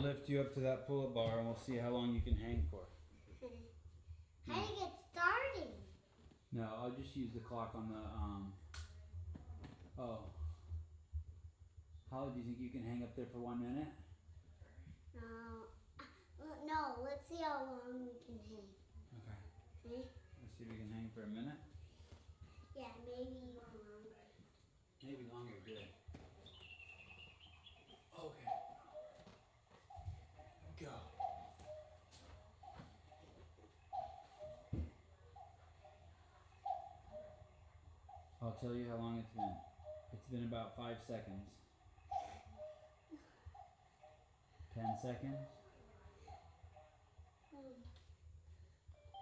I'll lift you up to that pull-up bar and we'll see how long you can hang for. How do you get started? No, I'll just use the clock on the um. Oh. How do you think you can hang up there for one minute? No. Uh, No, let's see how long we can hang. Okay. Okay? Let's see if we can hang for a minute. Yeah, maybe longer. Maybe longer. Good. I'll tell you how long it's been. It's been about five seconds. Ten seconds.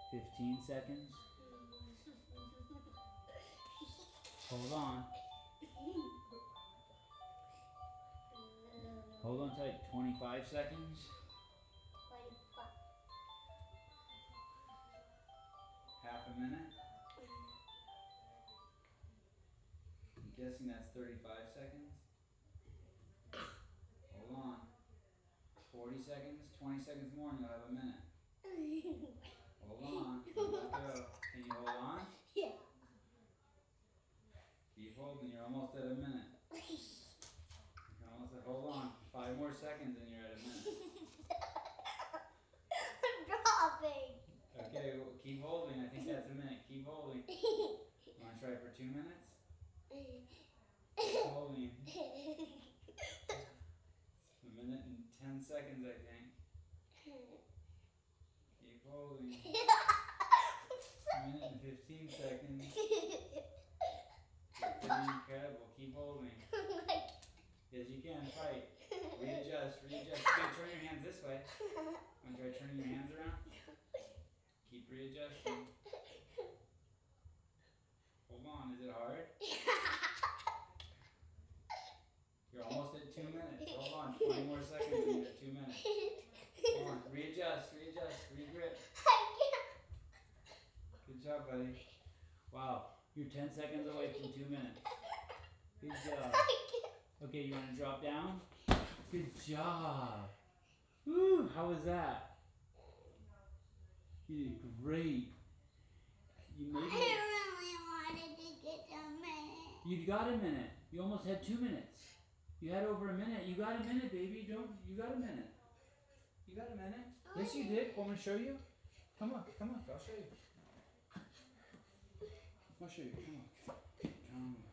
Fifteen seconds. Hold on. Hold on tight. Twenty-five seconds. Half a minute. Guessing that's 35 seconds. Hold on. 40 seconds, 20 seconds more, and you'll have a minute. Hold on. Can you hold on? yeah. Keep holding. You're almost at a minute. You're almost at, hold on. Five more seconds, and you're at a minute. Dropping. Okay, well, keep holding. I think that's a minute. Keep holding. You want to try for two minutes? Holding. A minute and 10 seconds, I think. Keep holding. A minute and 15 seconds. You're pretty incredible. Keep holding. Yes, you can. Fight. Readjust. Readjust. Okay, turn your hands this way. Want to try turning your hands around? Keep readjusting. Hold on. Is it hard? You're almost at two minutes. Hold on. 20 more seconds and you're at two minutes. Come on. Readjust. Readjust. Regrip. Good job, buddy. Wow. You're 10 seconds away from two minutes. Good job. Okay, you want to drop down? Good job. Woo, how was that? You did great. You made it. really wanted to get a minute. You got a minute. You almost had two minutes. You had over a minute. You got a minute, baby. Don't. You got a minute. You got a minute. Yes, you did. Want me to show you? Come on. Come on. I'll show you. I'll show you. Come on. Come on.